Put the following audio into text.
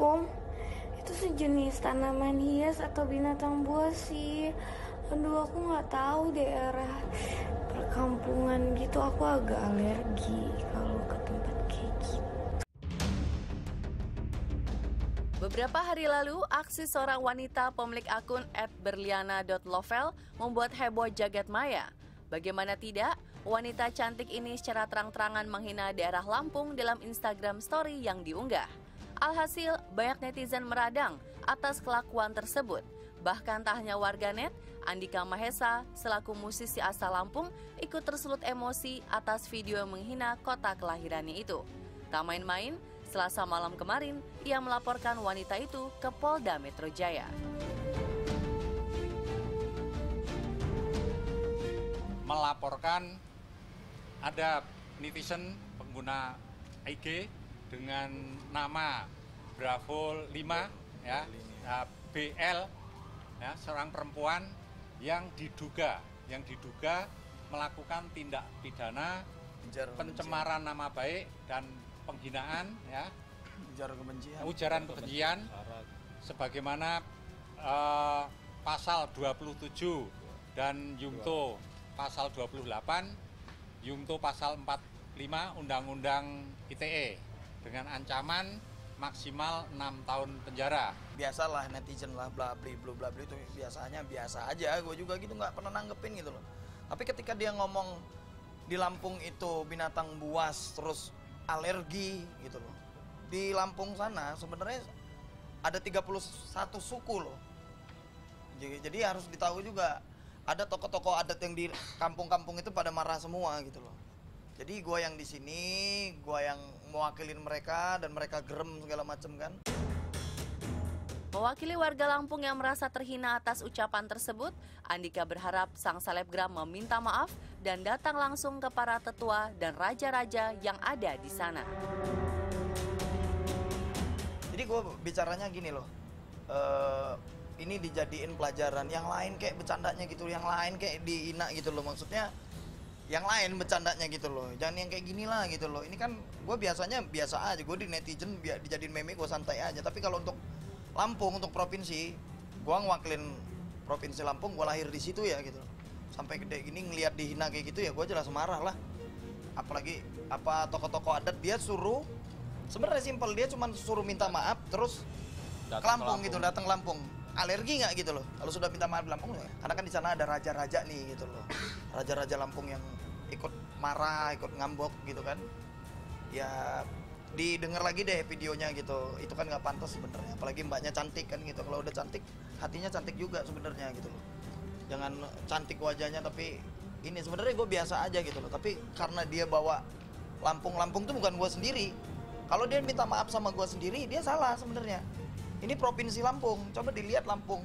Pom, itu sejenis tanaman hias atau binatang buas sih. Aduh, aku nggak tahu daerah perkampungan gitu. Aku agak alergi kalau ke tempat kayak gitu. Beberapa hari lalu, aksi seorang wanita pemilik akun @berliana.lovel membuat heboh jagat maya. Bagaimana tidak, wanita cantik ini secara terang-terangan menghina daerah Lampung dalam Instagram story yang diunggah. Alhasil, banyak netizen meradang atas kelakuan tersebut. Bahkan tak hanya warganet, Andika Mahesa selaku musisi asal Lampung ikut tersulut emosi atas video yang menghina kota kelahirannya itu. Tak main-main, Selasa malam kemarin, ia melaporkan wanita itu ke Polda Metro Jaya. Melaporkan ada netizen pengguna IG dengan nama Bravo 5 ya, ya BL ya seorang perempuan yang diduga yang diduga melakukan tindak pidana pencemaran nama baik dan penghinaan ya ujaran kebencian. ujaran kebencian sebagaimana eh, pasal 27 dan Yungto pasal 28 Yungto pasal 45 Undang-Undang ITE dengan ancaman maksimal 6 tahun penjara. biasalah netizen lah bla bli bla bla itu biasanya biasa aja. Gue juga gitu nggak pernah nanggepin gitu loh. Tapi ketika dia ngomong di Lampung itu binatang buas terus alergi gitu loh. Di Lampung sana sebenarnya ada 31 suku loh. Jadi, jadi harus ditahu juga ada tokoh-tokoh adat yang di kampung-kampung itu pada marah semua gitu loh jadi gue yang di sini gue yang mewakilin mereka dan mereka gerem segala macem kan Mewakili warga Lampung yang merasa terhina atas ucapan tersebut, Andika berharap sang selebgram meminta maaf dan datang langsung ke para tetua dan raja-raja yang ada di sana. Jadi gue bicaranya gini loh, eh ini dijadiin pelajaran. Yang lain kayak bercandanya gitu, yang lain kayak dihina gitu loh. Maksudnya yang lain bercandanya gitu loh. Jangan yang kayak gini lah gitu loh. Ini kan gue biasanya biasa aja. Gue di netizen biar dijadiin meme gue santai aja. Tapi kalau untuk Lampung, untuk provinsi, gue ngewakilin provinsi Lampung. Gue lahir di situ ya gitu. Sampai gede gini ngelihat dihina kayak gitu ya gue jelas marah lah. Apalagi apa tokoh-tokoh adat dia suruh sebenarnya simpel dia cuma suruh minta maaf terus ke Lampung, gitu datang ke Lampung alergi nggak gitu loh? Kalau sudah minta maaf di Lampung ya? Karena kan di sana ada raja-raja nih gitu loh. Raja-raja Lampung yang ikut marah ikut ngambok gitu kan. Ya didengar lagi deh videonya gitu. Itu kan nggak pantas sebenarnya. Apalagi mbaknya cantik kan gitu. Kalau udah cantik hatinya cantik juga sebenarnya gitu loh. Jangan cantik wajahnya tapi ini sebenarnya gue biasa aja gitu loh. Tapi karena dia bawa Lampung Lampung tuh bukan gue sendiri. Kalau dia minta maaf sama gue sendiri dia salah sebenarnya ini provinsi Lampung. Coba dilihat Lampung